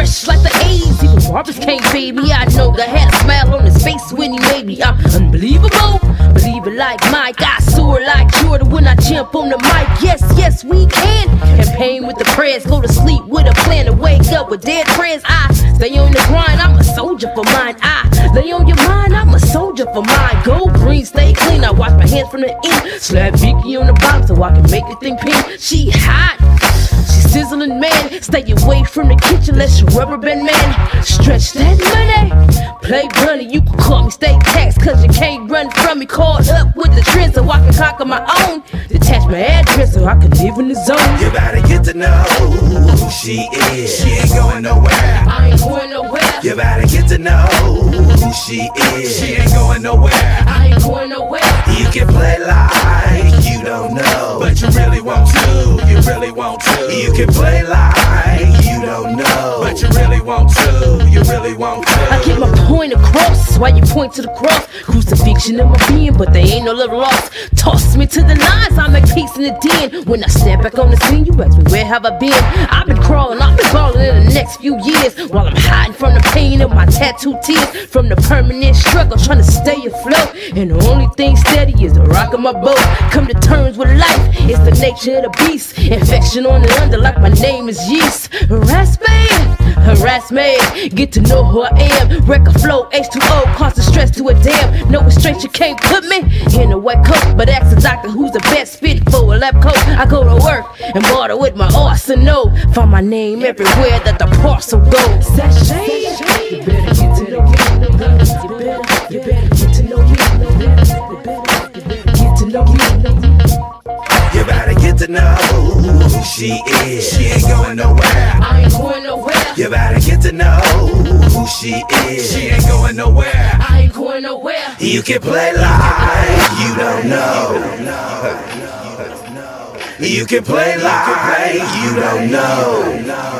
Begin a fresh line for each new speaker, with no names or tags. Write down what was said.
fresh like the 80s. Even barbers can't fade me. I know that had a smile on his face when he made me. I'm unbelievable. Believe it like Mike. I soar like Jordan when I jump on the mic. Yes, yes, we can. Campaign with the prayers. Go to sleep with a plan to wake up with dead friends. I stay on the grind. I'm a soldier for mine. I lay on your mind. I'm a soldier for mine. Go green, stay clean. I wash my hands from the ink. Slap Vicky on the bottom so I can make it think pink. She hot. Sizzling man, stay away from the kitchen, let's rubber band man. Stretch that money, play bunny, you can call me stay tax, cause you can't run from me. Caught up with the trend so I can conquer my own. Detach my address so I can live in the zone.
You better get to know who she is. She ain't going nowhere.
I ain't going nowhere.
You better get to know who she is. She ain't going nowhere.
I ain't going nowhere.
You can play like you don't know, but you really want to. You really want to. You can play like you don't know, but you really want to. You really want to.
I get my point across Why you point to the cross. Crucifixion in my being, but they ain't no love lost. Toss me to the lines, I make peace in the den. When I step back on the scene, you ask me where have I been? I've been crawling, I've been balling in the next few years while I'm hiding from the pain of my tattoo tears, from the permanent struggle, trying to stay afloat. And the only thing steady is the rock of my boat. Come to terms with life, it's the nature of the beast. Infection on the under, like my name is yeast. Harass me, harass me, get to know who I am. Wreck a flow, H2O, constant stress to a dam. No restraint, you can't put me in a wet coat. But ask the doctor who's the best fit for a lab coat. I go to work and barter with my arsenal. Find my name everywhere that the parcel goes. Sashay,
you better get to know who she is. She ain't going nowhere.
I ain't going nowhere.
You better get to know who she is. She ain't going nowhere.
I ain't going nowhere.
You can play like you don't know. You can play like you don't know.